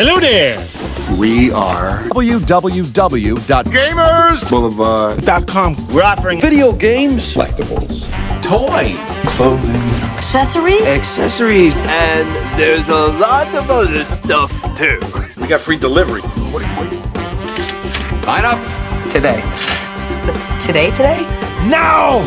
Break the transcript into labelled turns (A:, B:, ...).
A: Hello there.
B: We are www.gamersboulevard.com.
A: We're offering
C: Video games,
D: collectibles,
C: toys, clothing,
E: Accessories?
C: accessories, and there's a lot of other stuff too.
B: We got free delivery.
D: sign up today.
E: Today, today?
C: Now!